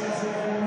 Yes.